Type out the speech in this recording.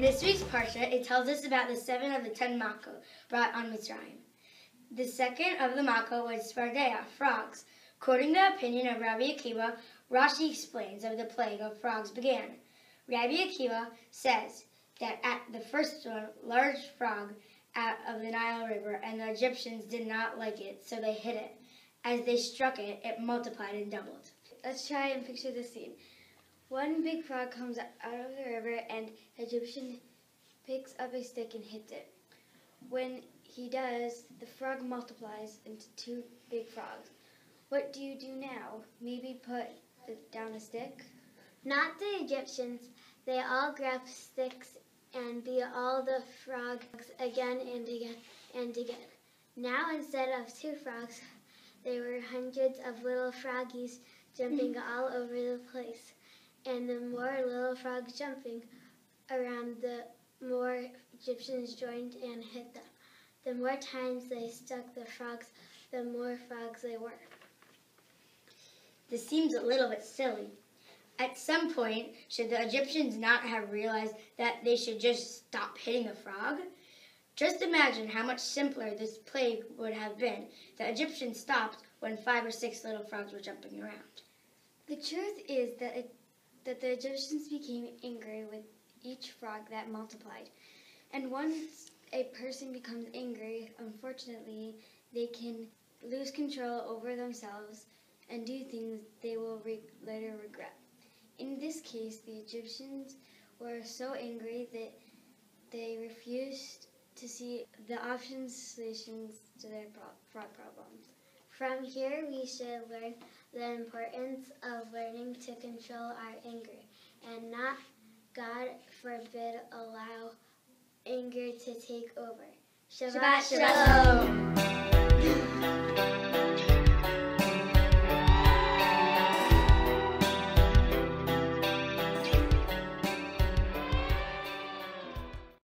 this week's Parsha, it tells us about the seven of the ten Mako brought on Mitzrayim. The second of the Mako was Spardea, frogs. Quoting the opinion of Rabbi Akiva, Rashi explains of the plague of frogs began. Rabbi Akiva says that at the first one, large frog out of the Nile River, and the Egyptians did not like it, so they hid it. As they struck it, it multiplied and doubled. Let's try and picture the scene. One big frog comes out of the river, and the Egyptian picks up a stick and hits it. When he does, the frog multiplies into two big frogs. What do you do now? Maybe put down a stick? Not the Egyptians. They all grab sticks and beat all the frogs again and again and again. Now instead of two frogs, there were hundreds of little froggies jumping mm. all over the place. And the more little frogs jumping around, the more Egyptians joined and hit them. The more times they stuck the frogs, the more frogs they were. This seems a little bit silly. At some point, should the Egyptians not have realized that they should just stop hitting the frog? Just imagine how much simpler this plague would have been. The Egyptians stopped when five or six little frogs were jumping around. The truth is that, it, that the Egyptians became angry with each frog that multiplied. And once a person becomes angry, unfortunately, they can lose control over themselves and do things they will re- later regret. In this case, the Egyptians were so angry that they refused to see the options solutions to their pro- problems. From here, we should learn the importance of learning to control our anger and not, God forbid, allow anger to take over. Shabbat, Shabbat shalom. shalom.